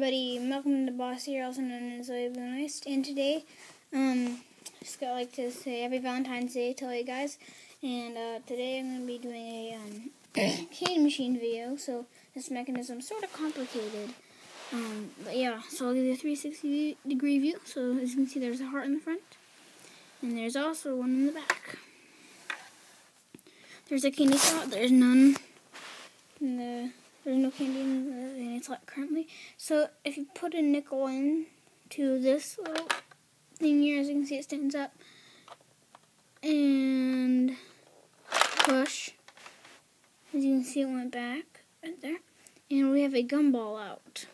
everybody, welcome to Boss here, also known as Zoe Blueist. And today, um, just got like to say Happy Valentine's Day to all you guys. And uh, today I'm to be doing a um, candy machine video, so this mechanism sort of complicated. Um, but yeah, so I'll give you a 360 degree view. So as you can see, there's a heart in the front, and there's also one in the back. There's a candy slot. There's none in the there's no candy in the slot currently. So if you put a nickel in to this little thing here, as you can see, it stands up and push. As you can see, it went back right there, and we have a gumball out.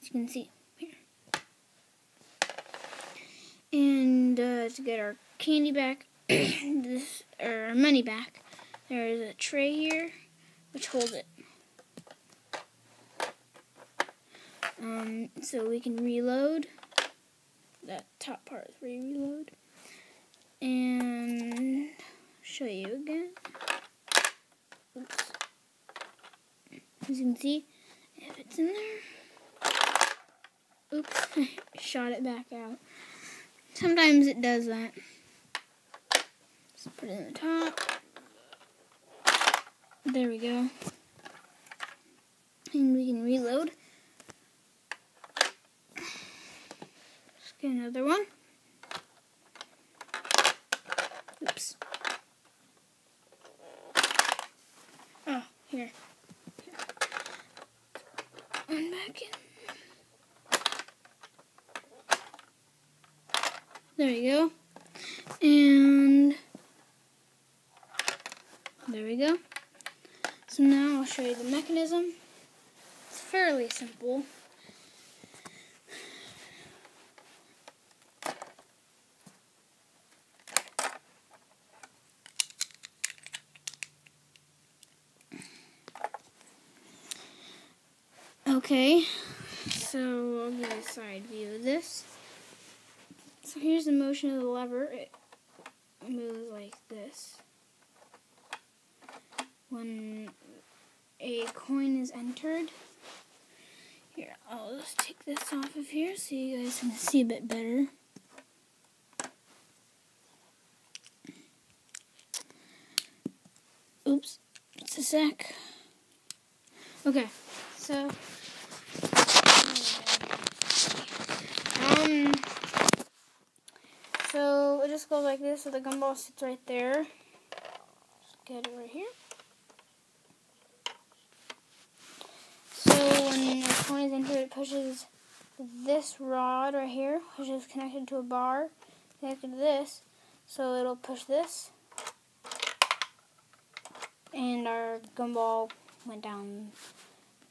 As you can see here, and uh, to get our candy back, this or money back, there is a tray here which holds it. Um, so we can reload. That top part is where you reload. And show you again. Oops. As you can see, if it's in there. Oops, shot it back out. Sometimes it does that. Just put it in the top. There we go. And we can reload. Let's get another one. Oops. Oh, here. One back in. There we go. And there we go. So now I'll show you the mechanism. It's fairly simple. Okay, so I'll give you a side view of this. So here's the motion of the lever. It moves like this. When a coin is entered. Here, I'll just take this off of here so you guys can see a bit better. Oops, it's a sec. Okay, so um, so it just goes like this. So the gumball sits right there. Just get it right here. When the coin is entered, it pushes this rod right here, which is connected to a bar, connected to this. So it'll push this. And our gumball went down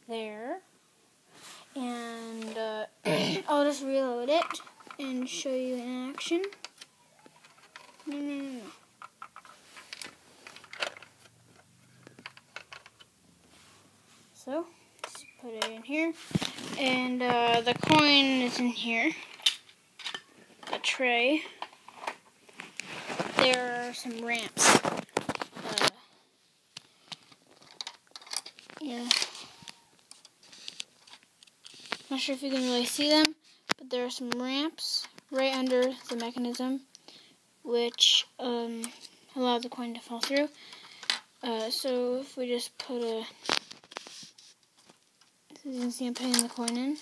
there. And uh, I'll just reload it and show you in action. No, no, no, no. So, put it in here. And uh, the coin is in here. A tray. There are some ramps. Uh, yeah. Not sure if you can really see them, but there are some ramps right under the mechanism, which um, allow the coin to fall through. Uh, so if we just put a you can see I'm putting the coin in.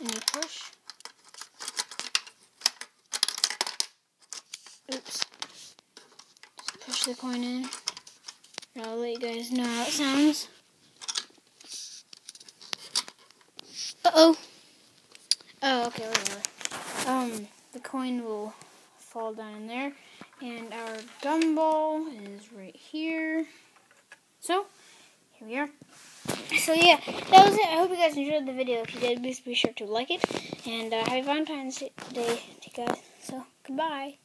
And you push. Oops. Just push the coin in. And I'll let you guys know how it sounds. Uh-oh. Oh, okay, whatever. Um, the coin will fall down in there. And our gumball is right here. So, here we are. So yeah, that was it. I hope you guys enjoyed the video. If you did, please be sure to like it. And uh, happy Valentine's Day to you guys. So, goodbye.